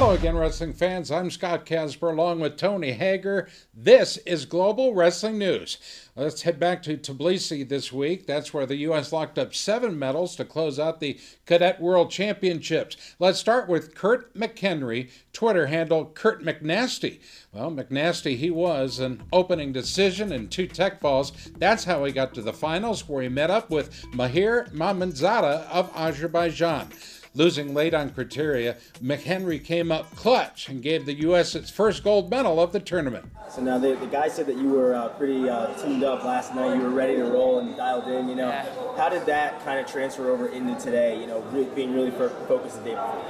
Hello again, wrestling fans. I'm Scott Casper along with Tony Hager. This is Global Wrestling News. Let's head back to Tbilisi this week. That's where the U.S. locked up seven medals to close out the Cadet World Championships. Let's start with Kurt McHenry, Twitter handle Kurt McNasty. Well, McNasty, he was an opening decision and two tech falls. That's how he got to the finals, where he met up with Mahir Mamanzada of Azerbaijan. Losing late on criteria, McHenry came up clutch and gave the U.S. its first gold medal of the tournament. So now the, the guy said that you were uh, pretty uh, tuned up last night. You were ready to roll and dialed in. You know, Yeah. how did that kind of transfer over into today? You know, re- being really focused the day before.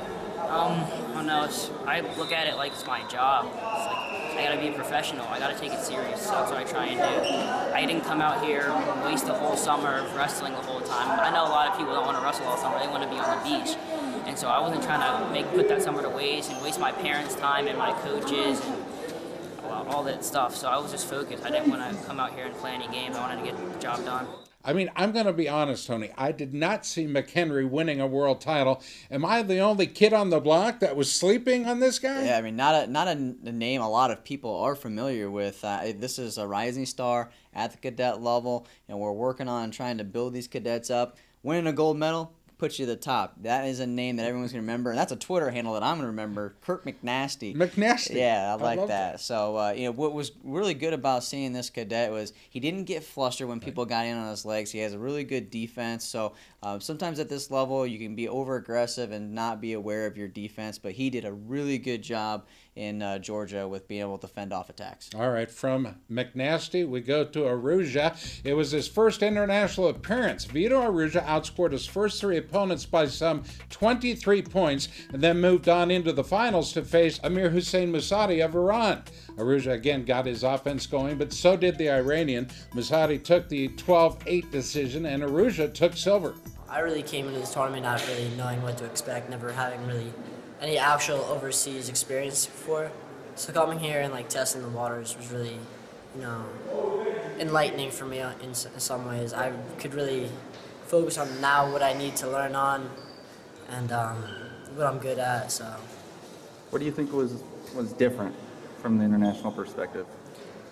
Um, I don't know. It's, I look at it like it's my job. It's like I gotta be a professional. I gotta take it serious. So that's what I try and do. I didn't come out here and waste the whole summer of wrestling the whole time. I know a lot of people don't want to wrestle all summer. They want to be on the beach. And so I wasn't trying to make put that summer to waste and waste my parents' time and my coaches and all that stuff. So I was just focused. I didn't want to come out here and play any games. I wanted to get the job done. I mean, I'm going to be honest, Tony. I did not see McHenry winning a world title. Am I the only kid on the block that was sleeping on this guy? Yeah, I mean, not a not a, a name a lot of people are familiar with. Uh, this is a rising star at the cadet level, and we're working on trying to build these cadets up. Winning a gold medal puts you at the top. That is a name that everyone's gonna remember, and that's a Twitter handle that I'm gonna remember. Kurt McNasty. McNasty. Yeah, I like love that. So, uh, you know, what was really good about seeing this cadet was he didn't get flustered when people got in on his legs. He has a really good defense. So, um, sometimes at this level, you can be over aggressive and not be aware of your defense. But he did a really good job in uh, Georgia with being able to fend off attacks. All right, from McNasty, we go to Arujau. It was his first international appearance. Vito Arujau outscored his first three opponents by some 23 points and then moved on into the finals to face Amir Hussein Musadi of Iran. Arujau again got his offense going, but so did the Iranian. Musadi took the 12 8 decision, and Arujau took silver. I really came into this tournament not really knowing what to expect, never having really any actual overseas experience before. So coming here and like testing the waters was really, you know, enlightening for me in, s- in some ways. I could really focus on now what I need to learn on, and um, what I'm good at. So What do you think was was different from the international perspective?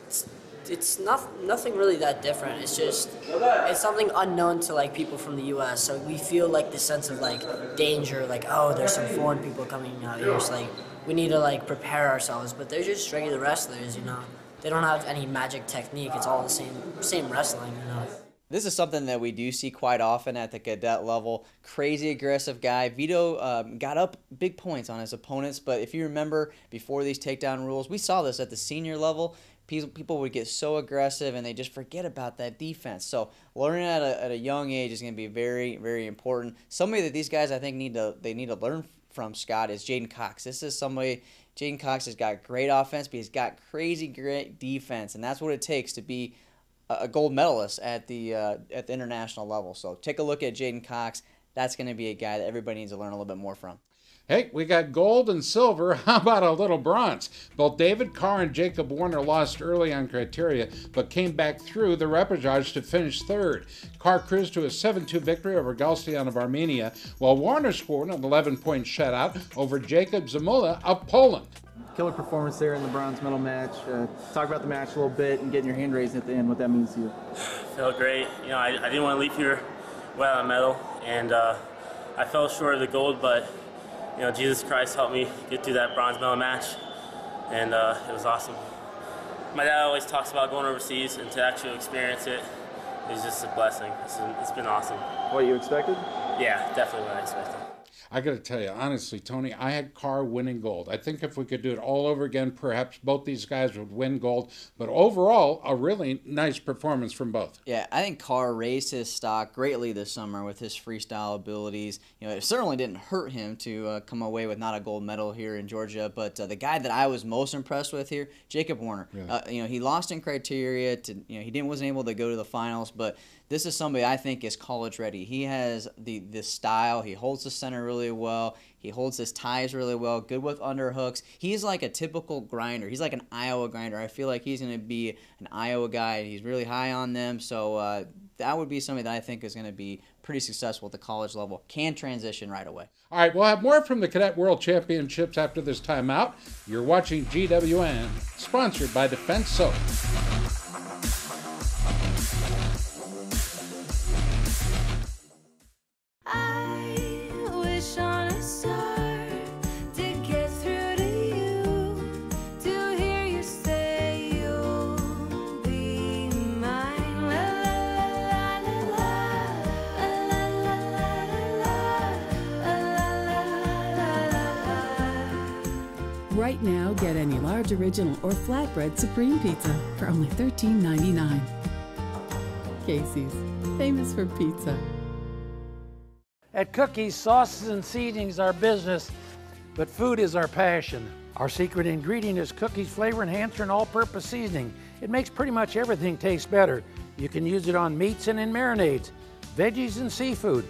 it's it's not, nothing really that different. It's just it's something unknown to like people from the U.S. So we feel like the sense of like danger, like oh, there's some foreign people coming out here. It's like we need to like prepare ourselves. But they're just regular wrestlers, you know. They don't have any magic technique. It's all the same same wrestling, you know. This is something that we do see quite often at the cadet level. Crazy aggressive guy. Vito um, got up big points on his opponents, but if you remember before these takedown rules, we saw this at the senior level. Pe- People would get so aggressive and they just forget about that defense. So learning at a, at a young age is going to be very, very important. Somebody that these guys I think need to they need to learn from Scott is J'den Cox. This is somebody J'den Cox has got great offense, but he's got crazy great defense, and that's what it takes to be a a gold medalist at the uh, at the international level. So take a look at J'den Cox. That's going to be a guy that everybody needs to learn a little bit more from. Hey, we got gold and silver. How about a little bronze? Both David Carr and Jacob Warner lost early on criteria, but came back through the repechage to finish third. Carr cruised to a 7 2 victory over Galstian of Armenia, while Warner scored an 11 point shutout over Jacob Zamula of Poland. Killer performance there in the bronze medal match. Uh, talk about the match a little bit and getting your hand raised at the end, what that means to you. felt great. You know, I, I didn't want to leave here without a medal, and uh, I fell short of the gold, but you know, Jesus Christ helped me get through that bronze medal match, and uh, it was awesome. My dad always talks about going overseas, and to actually experience it is just a blessing. It's, it's been awesome. What you expected? Yeah, definitely what I expected. I got to tell you, honestly, Tony, I had Carr winning gold. I think if we could do it all over again, perhaps both these guys would win gold. But overall, a really nice performance from both. Yeah, I think Carr raised his stock greatly this summer with his freestyle abilities. You know, it certainly didn't hurt him to uh, come away with not a gold medal here in Georgia. But uh, the guy that I was most impressed with here, Jacob Warner. Uh, you know, he lost in criteria. To you know, he didn't wasn't able to go to the finals, but this is somebody I think is college ready. He has the the style. He holds the center really well. He holds his ties really well. Good with underhooks. He's like a typical grinder. He's like an Iowa grinder. I feel like he's going to be an Iowa guy. He's really high on them. So uh, that would be somebody that I think is going to be pretty successful at the college level. Can transition right away. All right, we'll have more from the Cadet World Championships after this timeout. You're watching GWN, sponsored by Defense Soap. Right now, get any large original or flatbread supreme pizza for only $13.99. Casey's, famous for pizza. At Cookies, sauces and seasonings are business, but food is our passion. Our secret ingredient is Cookies Flavor Enhancer and All Purpose Seasoning. It makes pretty much everything taste better. You can use it on meats and in marinades, veggies and seafood.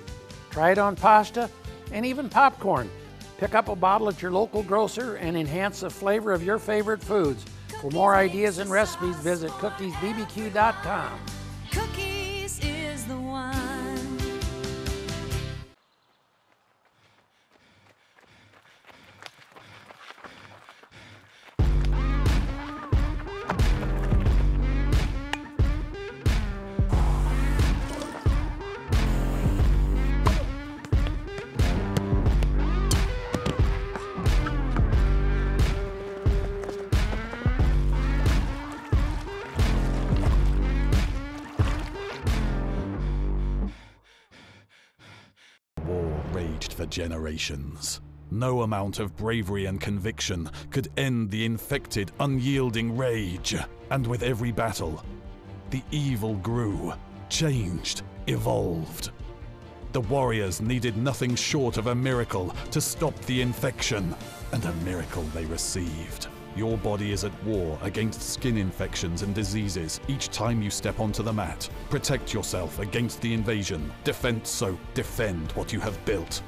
Try it on pasta and even popcorn. Pick up a bottle at your local grocer and enhance the flavor of your favorite foods. For more ideas and recipes, visit cookiesbbq.com. generations. No amount of bravery and conviction could end the infected, unyielding rage. And with every battle, the evil grew, changed, evolved. The warriors needed nothing short of a miracle to stop the infection, and a miracle they received. Your body is at war against skin infections and diseases each time you step onto the mat. Protect yourself against the invasion. Defense Soap. Defend what you have built.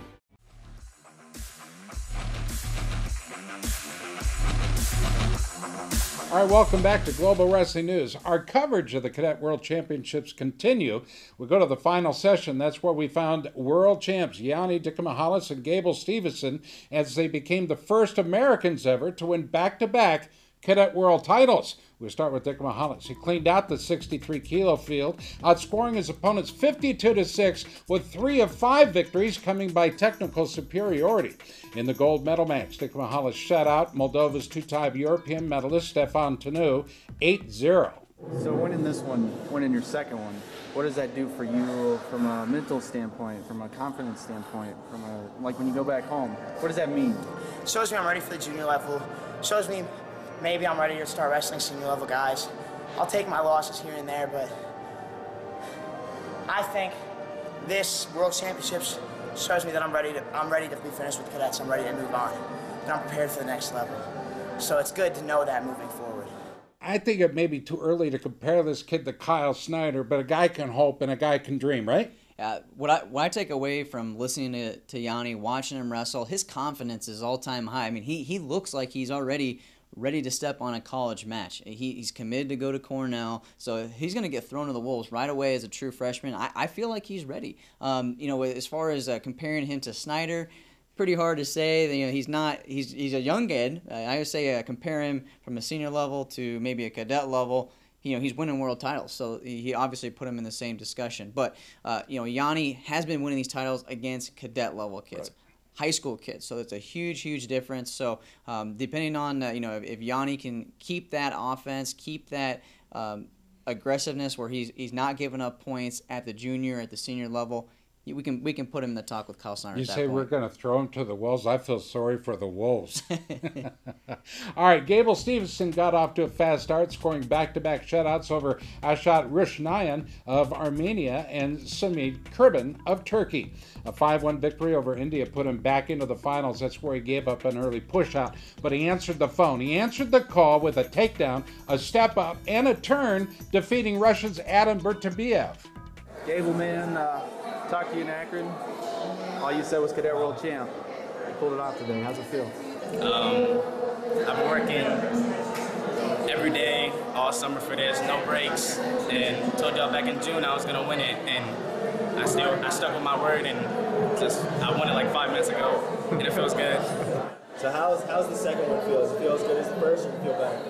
All right, welcome back to Global Wrestling News. Our coverage of the Cadet World Championships continue. We go to the final session. That's where we found world champs Yianni Diakomihalis and Gable Stevenson as they became the first Americans ever to win back-to-back Cadet World titles. We'll start with Diakomihalis. He cleaned out the 63 kilo field, outscoring his opponents 52 to 6, with three of five victories coming by technical superiority. In the gold medal match, Diakomihalis shut out Moldova's two time European medalist Stefan Tanu 8 0. So winning this one, winning your second one, what does that do for you from a mental standpoint, from a confidence standpoint, from a like when you go back home? What does that mean? Shows me I'm ready for the junior level. Shows me maybe I'm ready to start wrestling senior level guys. I'll take my losses here and there, but I think this World Championships shows me that I'm ready to I'm ready to be finished with cadets. I'm ready to move on. And I'm prepared for the next level. So it's good to know that moving forward. I think it may be too early to compare this kid to Kyle Snyder, but a guy can hope and a guy can dream, right? Uh, what I what I take away from listening to, to Yianni, watching him wrestle, his confidence is all time high. I mean, he he looks like he's already ready to step on a college match. He, he's committed to go to Cornell, so he's going to get thrown to the wolves right away as a true freshman. I, I feel like he's ready. Um, you know, as far as uh, comparing him to Snyder, pretty hard to say. You know, he's not. He's he's a young kid. Uh, I would say uh, compare him from a senior level to maybe a cadet level. You know, he's winning world titles, so he obviously put him in the same discussion. But uh, you know, Yianni has been winning these titles against cadet level kids. Right high school kids. So it's a huge, huge difference. So um, depending on uh, you know if, if Yianni can keep that offense, keep that um, aggressiveness where he's he's not giving up points at the junior, at the senior level. We can we can put him in the talk with Kyle Snyder. You say we're going to throw him to the wolves. I feel sorry for the wolves. All right, Gable Stevenson got off to a fast start, scoring back-to-back shutouts over Ashat Rushnayan of Armenia and Sumit Kurban of Turkey. A 5-1 victory over India put him back into the finals. That's where he gave up an early push-out, but he answered the phone. He answered the call with a takedown, a step up, and a turn, defeating Russia's Adam Bertabiev. Gable, man. Uh talk to you in Akron. All you said was Cadet World Champ. You pulled it off today. How's it feel? Um, I've been working every day, all summer for this, no breaks, and told y'all back in June I was gonna win it, and I still I stuck with my word, and just I won it like five minutes ago, and it feels good. So how's how's the second one feel? Does it feel as good as the first, or you feel better?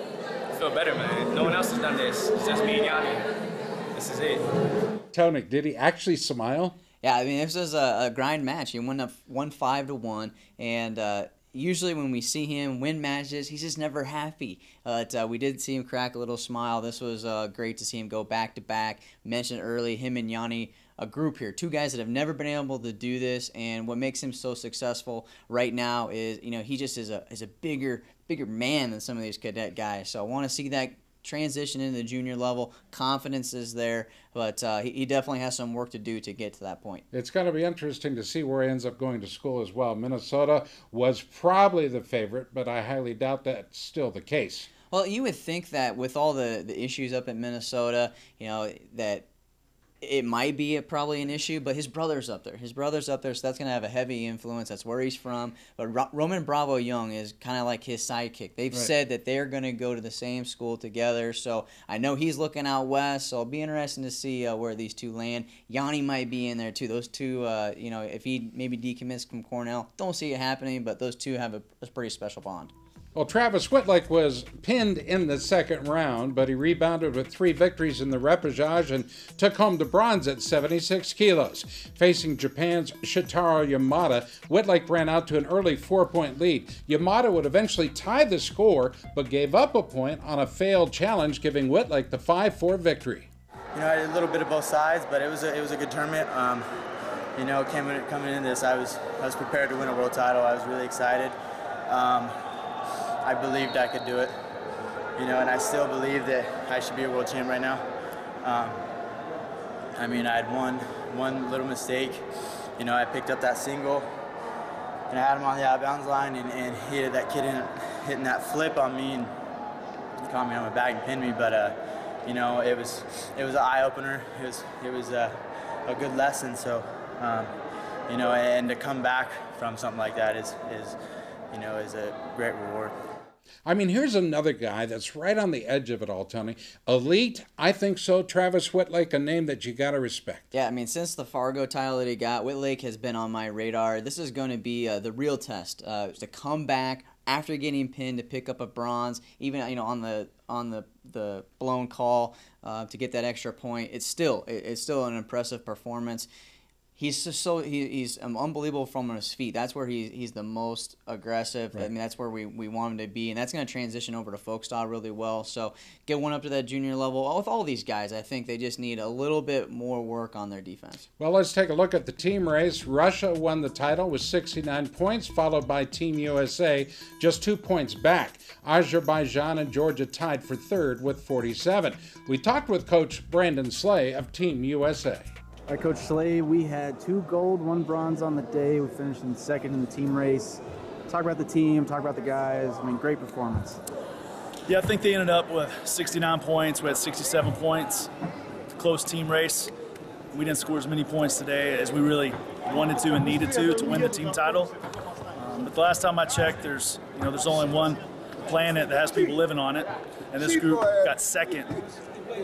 I feel better, man. No one else has done this. It's just me and Yianni. This is it. Tony, did he actually smile? Yeah, I mean this was a, a grind match. He won up one five to one, and uh, usually when we see him win matches, he's just never happy. But uh, we did see him crack a little smile. This was uh, great to see him go back to back. Mentioned early, him and Yianni, a group here, two guys that have never been able to do this. And what makes him so successful right now is, you know, he just is a is a bigger bigger man than some of these cadet guys. So I want to see that transition into the junior level. Confidence is there, but uh, he, he, definitely has some work to do to get to that point. It's going to be interesting to see where he ends up going to school as well. Minnesota was probably the favorite, but I highly doubt that's still the case. Well, you would think that with all the, the issues up in Minnesota, you know, that it might be a, probably an issue, but his brother's up there. His brother's up there, so that's going to have a heavy influence. That's where he's from. But Ro- Roman Bravo Young is kind of like his sidekick. They've right. said that they're going to go to the same school together. So I know he's looking out west. So it'll be interesting to see uh, where these two land. Yianni might be in there too. Those two, uh, you know, if he maybe decommits from Cornell, don't see it happening. But those two have a, a pretty special bond. Well, Travis Wittlake was pinned in the second round, but he rebounded with three victories in the repechage and took home the bronze at 76 kilos. Facing Japan's Shotaro Yamada, Wittlake ran out to an early four point lead. Yamada would eventually tie the score, but gave up a point on a failed challenge, giving Wittlake the 5 4 victory. You know, I did a little bit of both sides, but it was a, it was a good tournament. Um, you know, coming, coming in this, I was, I was prepared to win a world title. I was really excited. Um, I believed I could do it, you know, and I still believe that I should be a world champ right now. Um, I mean, I had one one little mistake. You know, I picked up that single, and I had him on the out of bounds line, and, and he had that kid in, hitting that flip on me, and he caught me on my back and pinned me. But uh, you know, it was it was an eye opener. It was it was a, a good lesson. So, um, you know, and to come back from something like that is is you know is a great reward. I mean, here's another guy that's right on the edge of it all, Tony. Elite, I think so. Travis Wittlake, a name that you got to respect. Yeah, I mean, since the Fargo title that he got, Wittlake has been on my radar. This is going to be uh, the real test uh, to come back after getting pinned to pick up a bronze, even you know on the on the the blown call uh, to get that extra point. It's still it's still an impressive performance he's just so he, he's um, unbelievable from his feet. That's where he's he's the most aggressive. Right. I mean, that's where we, we want him to be, and that's going to transition over to folk style really well. So get one up to that junior level. With all these guys, I think they just need a little bit more work on their defense. Well, let's take a look at the team race. Russia won the title with 69 points, followed by Team USA, just two points back. Azerbaijan and Georgia tied for third with 47. We talked with Coach Brandon Slay of Team USA. All right, Coach Slay, we had two gold, one bronze on the day. We finished in second in the team race. Talk about the team, talk about the guys. I mean, great performance. Yeah, I think they ended up with 69 points. We had 67 points. Close team race. We didn't score as many points today as we really wanted to and needed to to win the team title. Um, but the last time I checked, there's you know there's only one planet that has people living on it, and this group got second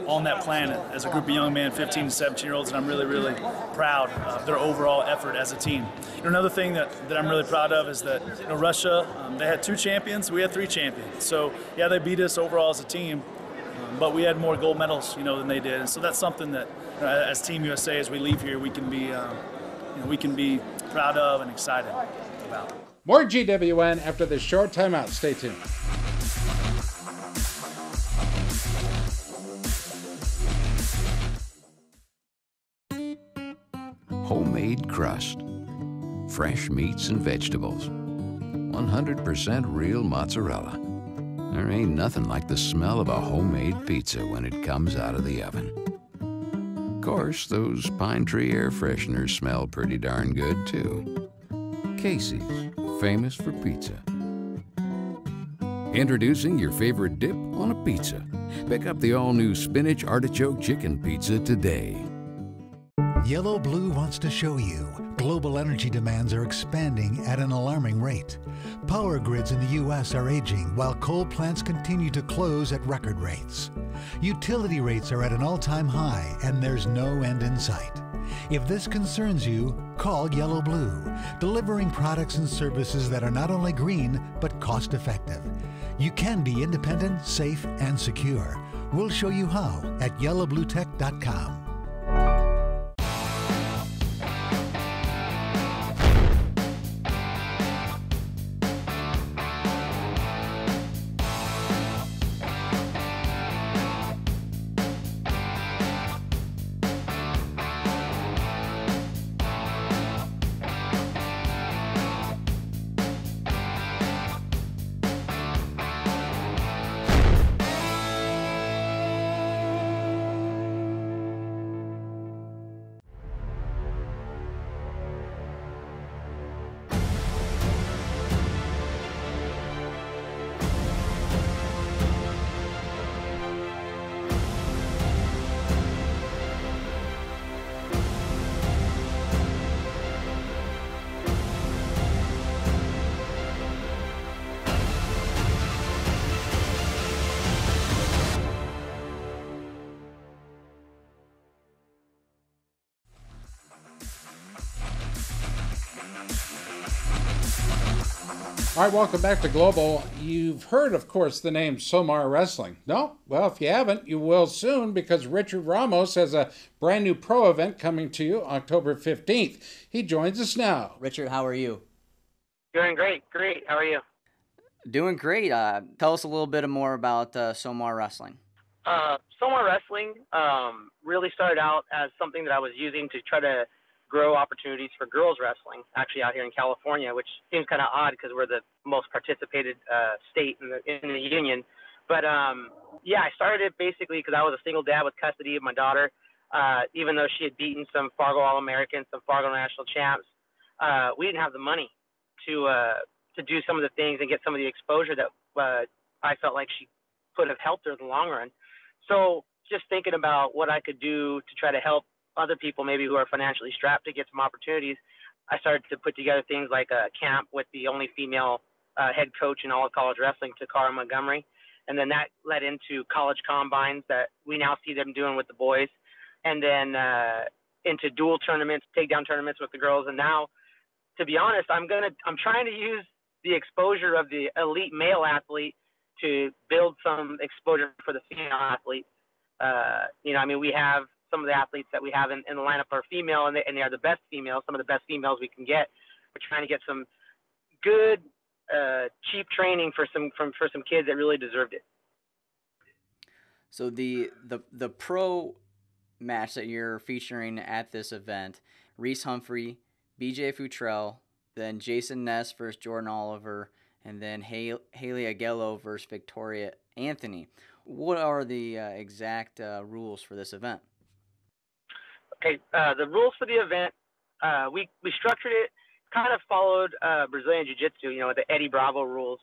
on that planet as a group of young men, 15 to 17 year olds, and I'm really, really proud of their overall effort as a team. You know, another thing that, that I'm really proud of is that you know, Russia, um, they had two champions, we had three champions. So, yeah, they beat us overall as a team, um, but we had more gold medals, you know, than they did. And so that's something that, you know, as Team USA, as we leave here, we can be, um, you know, we can be proud of and excited about. More GWN after this short timeout. Stay tuned. Crust, fresh meats and vegetables, 100% real mozzarella. There ain't nothing like the smell of a homemade pizza when it comes out of the oven. Of course, those pine tree air fresheners smell pretty darn good too. Casey's, famous for pizza. Introducing your favorite dip on a pizza. Pick up the all new spinach artichoke chicken pizza today. Yellow Blue wants to show you global energy demands are expanding at an alarming rate. Power grids in the U.S. are aging while coal plants continue to close at record rates. Utility rates are at an all time high and there's no end in sight. If this concerns you, call Yellow Blue, delivering products and services that are not only green but cost effective. You can be independent, safe, and secure. We'll show you how at yellowbluetech.com. All right, welcome back to Global. You've heard, of course, the name Somar Wrestling. No? Well, if you haven't, you will soon because Richard Ramos has a brand new pro event coming to you October 15th. He joins us now. Richard, how are you? Doing great, great. How are you? Doing great. Uh, tell us a little bit more about uh, Somar Wrestling. Uh, Somar Wrestling um, really started out as something that I was using to try to grow opportunities for girls wrestling, actually out here in California, which seems kind of odd because we're the most participated uh, state in the in the union. But um, yeah, I started it basically because I was a single dad with custody of my daughter. Uh, even though she had beaten some Fargo All Americans, some Fargo National Champs, uh, we didn't have the money to uh, to do some of the things and get some of the exposure that uh, I felt like she could have helped her in the long run. So just thinking about what I could do to try to help other people maybe who are financially strapped to get some opportunities, I started to put together things like a camp with the only female uh, head coach in all of college wrestling, Takara Montgomery. And then that led into college combines that we now see them doing with the boys. And then uh, into dual tournaments, takedown tournaments with the girls. And now, to be honest, I'm gonna I'm trying to use the exposure of the elite male athlete to build some exposure for the female athlete. Uh, you know, I mean, we have some of the athletes that we have in, in the lineup are female, and they, and they are the best females, some of the best females we can get. We're trying to get some good, uh, cheap training for some from for some kids that really deserved it. So the the the pro match that you're featuring at this event, Reece Humphrey, BJ Futrell, then Jason Ness versus Jordan Oliver, and then Haley Augello versus Victoria Anthony. What are the uh, exact uh, rules for this event? Okay, uh, the rules for the event, uh, we, we structured it, kind of followed uh, Brazilian Jiu Jitsu, you know, the Eddie Bravo rules,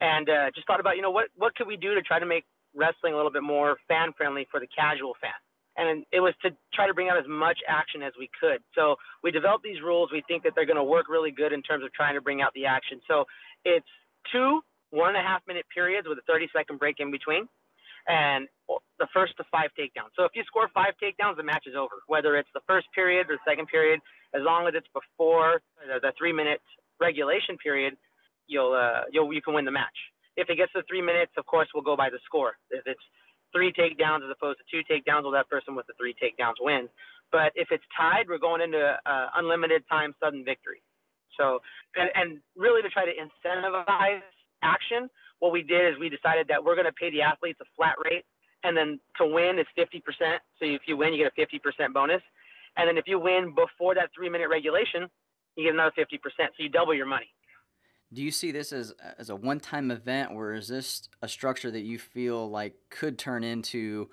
and uh, just thought about, you know, what, what could we do to try to make wrestling a little bit more fan friendly for the casual fan? And it was to try to bring out as much action as we could. So we developed these rules. We think that they're going to work really good in terms of trying to bring out the action. So it's two one and a half minute periods with a 30 second break in between and the first to five takedowns. So if you score five takedowns, the match is over. Whether it's the first period or the second period, as long as it's before the, three minute regulation period, you'll uh, you'll you can win the match. If it gets to three minutes, of course, we'll go by the score. If it's three takedowns as opposed to two takedowns, well, that person with the three takedowns wins. But if it's tied, we're going into uh, unlimited time sudden victory. So, and, and really to try to incentivize action, what we did is we decided that we're going to pay the athletes a flat rate, and then to win is 50%. So if you win, you get a 50% bonus, and then if you win before that three-minute regulation, you get another 50%. So you double your money. Do you see this as as a one-time event, or is this a structure that you feel like could turn into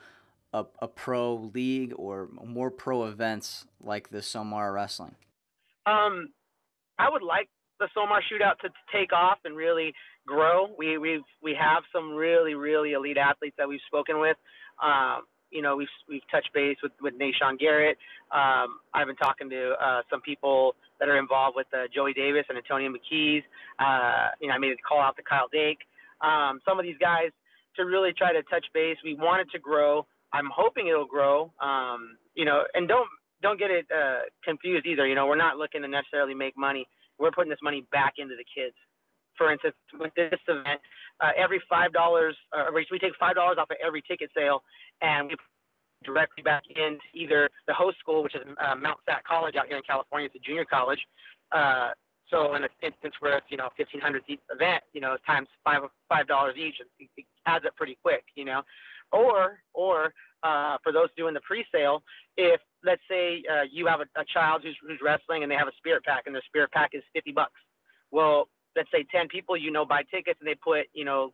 a, a pro league or more pro events like the Somar Wrestling? Um, I would like the Somar Shootout to, to take off and really grow. We we we have some really really elite athletes that we've spoken with. Um, you know, we've we've touched base with with Nahshon Garrett. Um, I've been talking to uh, some people that are involved with uh, Joey Davis and Antonio McKees. Uh, you know, I made a call out to Kyle Dake. Um, some of these guys to really try to touch base. We want it to grow. I'm hoping it'll grow. Um, you know, and don't don't get it uh, confused either. You know, we're not looking to necessarily make money. We're putting this money back into the kids. For instance, with this event, uh, every five dollars, uh, we take five dollars off of every ticket sale, and we directly back into either the host school, which is uh, Mount SAC College out here in California. It's a junior college. Uh, so in an instance where it's you know 1500 event, you know times five five dollars each, it, it adds up pretty quick, you know. Or or uh, for those doing the pre-sale, if let's say uh, you have a, a child who's who's wrestling and they have a spirit pack and their spirit pack is 50 bucks. Well, let's say 10 people you know buy tickets and they put you know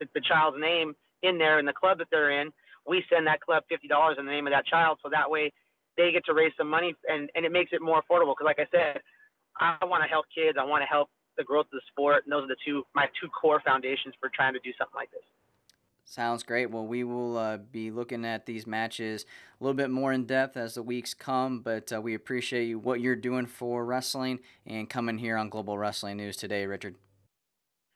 the, the child's name in there in the club that they're in. We send that club $50 in the name of that child, so that way they get to raise some money and and it makes it more affordable. Because like I said, I want to help kids. I want to help the growth of the sport, and those are the two my two core foundations for trying to do something like this. Sounds great. Well, we will uh, be looking at these matches a little bit more in depth as the weeks come, but uh, we appreciate you, what you're doing for wrestling and coming here on Global Wrestling News today, Richard.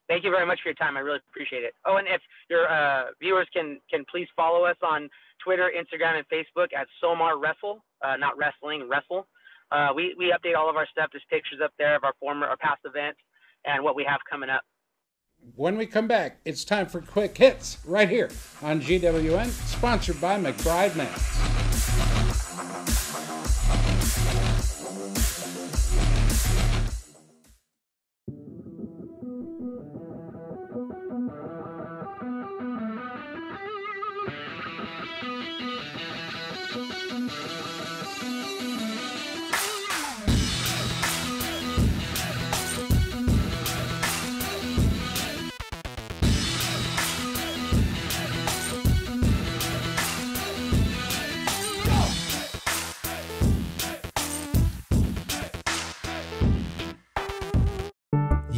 Thank you very much for your time. I really appreciate it. Oh, and if your uh, viewers can can please follow us on Twitter, Instagram, and Facebook at Somar Wrestle, uh, not wrestling, wrestle. Uh, we we update all of our stuff. There's pictures up there of our former, our past events, and what we have coming up. When we come back, it's time for quick hits right here on GWN, sponsored by McBride Mats.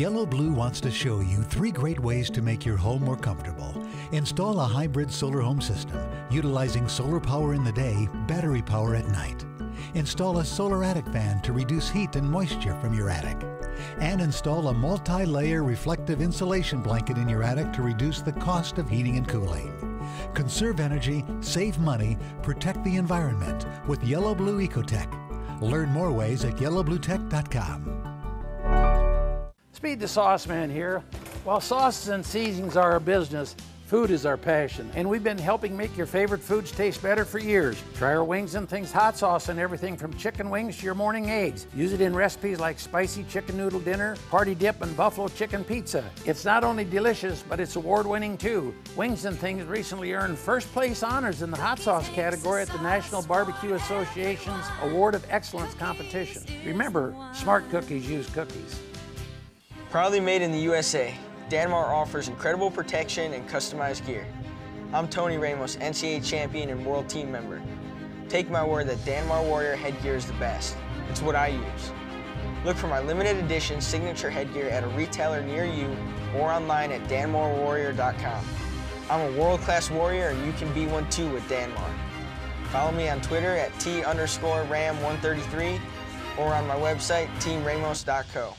Yellow Blue wants to show you three great ways to make your home more comfortable. Install a hybrid solar home system utilizing solar power in the day, battery power at night. Install a solar attic fan to reduce heat and moisture from your attic. And install a multi layer reflective insulation blanket in your attic to reduce the cost of heating and cooling. Conserve energy, save money, protect the environment with Yellow Blue Ecotech. Learn more ways at yellowbluetech.com. Speed the Sauce Man here. While sauces and seasonings are our business, food is our passion, and we've been helping make your favorite foods taste better for years. Try our Wings and Things hot sauce and everything from chicken wings to your morning eggs. Use it in recipes like spicy chicken noodle dinner, party dip, and buffalo chicken pizza. It's not only delicious, but it's award winning too. Wings and Things recently earned first place honors in the hot sauce category at the National Barbecue Association's Award of Excellence competition. Remember, smart cookies use cookies. Proudly made in the USA, Danmar offers incredible protection and customized gear. I'm Tony Ramos, NCAA champion and world team member. Take my word that Danmar Warrior headgear is the best. It's what I use. Look for my limited edition signature headgear at a retailer near you or online at danmarwarrior.com. I'm a world-class warrior and you can be one too with Danmar. Follow me on Twitter at T underscore Ram133 or on my website, teamramos.co.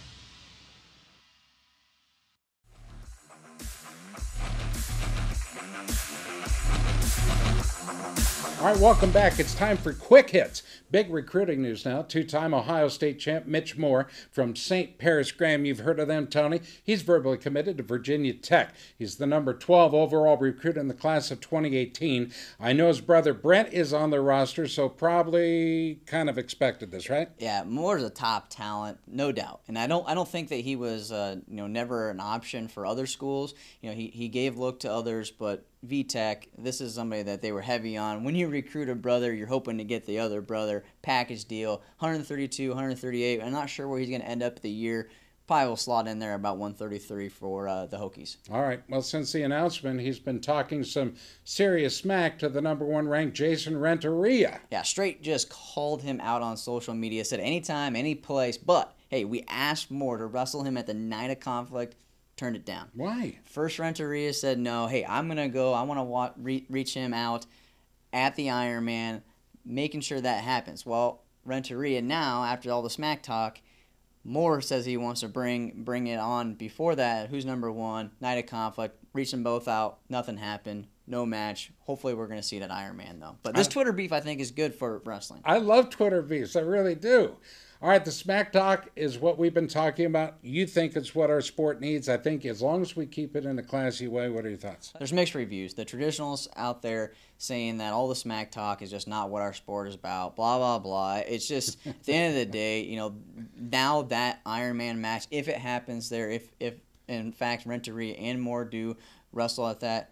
All right, welcome back. It's time for quick hits. Big recruiting news now. Two time Ohio State champ Mitch Moore from St. Paris Graham. You've heard of them, Tony. He's verbally committed to Virginia Tech. He's the number 12 overall recruit in the class of 2018. I know his brother Brent is on the roster, so probably kind of expected this, right? Yeah, Moore's a top talent, no doubt, and I don't I don't think that he was uh, you know never an option for other schools. You know, he, he gave look to others, but VTech, this is somebody that they were heavy on. When you recruit a brother, you're hoping to get the other brother package deal. 132, 138. I'm not sure where he's going to end up the year. Probably will slot in there about 133 for uh, the Hokies. All right. Well, since the announcement, he's been talking some serious smack to the number one ranked Jason Renteria. Yeah, straight just called him out on social media. Said anytime, any place, but hey, we asked Moore to wrestle him at the night of conflict turned it down. Why? First Renteria said no. Hey, I'm gonna go. I want to re- reach him out. at the Ironman, making sure that happens. Well, Renteria now, after all the smack talk, Moore says he wants to bring bring it on before that. Who's number one? Night of conflict. Reach them both out. Nothing happened. No match. Hopefully, we're going to see it at Iron Man though. But this I- Twitter beef, I think, is good for wrestling. I love Twitter beefs. I really do. All right, the smack talk is what we've been talking about. You think it's what our sport needs. I think as long as we keep it in a classy way, what are your thoughts? There's mixed reviews. The traditionalists out there saying that all the smack talk is just not what our sport is about. Blah blah blah. It's just at the end of the day, you know, now that Iron Man match, if it happens there, if if in fact Renteria and Moore do wrestle at that,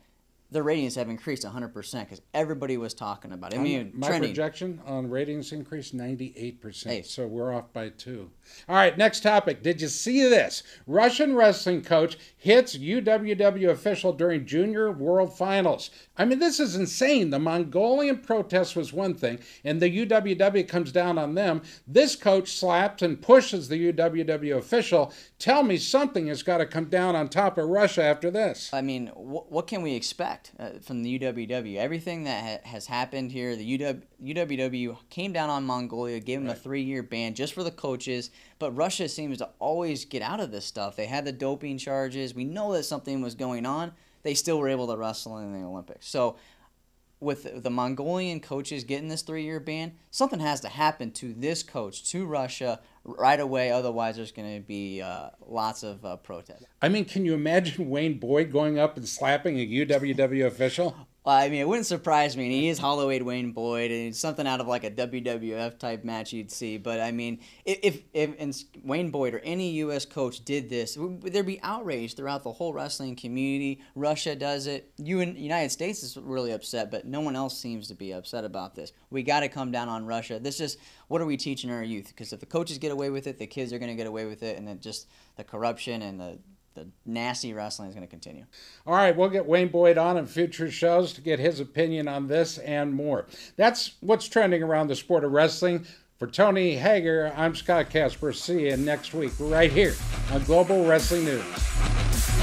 the ratings have increased 100% because everybody was talking about it. I um, mean, my trending. projection on ratings increased 98%. So we're off by two. All right, next topic. Did you see this? Russian wrestling coach hits UWW official during Junior World Finals. I mean, this is insane. The Mongolian protest was one thing, and the UWW comes down on them. This coach slaps and pushes the UWW official. Tell me something has got to come down on top of Russia after this. I mean, wh- what can we expect uh, from the UWW? Everything that ha- has happened here, the UW- UWW came down on Mongolia, gave them a three-year ban just for the coaches. But Russia seems to always get out of this stuff. They had the doping charges. We know that something was going on. They still were able to wrestle in the Olympics. So with the Mongolian coaches getting this three year ban, something has to happen to this coach, to Russia, right away. Otherwise, there's going to be uh, lots of uh, protest. I mean, can you imagine Wayne Boyd going up and slapping a UWW official? I mean, it wouldn't surprise me. And he is Holloway Wayne Boyd, and it's something out of like a WWF type match you'd see. But I mean, if if, if Wayne Boyd or any U.S. coach did this, there'd be outrage throughout the whole wrestling community. Russia does it. You in United States is really upset, but no one else seems to be upset about this. We got to come down on Russia. This is what are we teaching our youth? Because if the coaches get away with it, the kids are going to get away with it, and then just the corruption and the the nasty wrestling is going to continue. All right, we'll get Wayne Boyd on in future shows to get his opinion on this and more. That's what's trending around the sport of wrestling. For Tony Hager, I'm Scott Casper. See you next week right here on Global Wrestling News.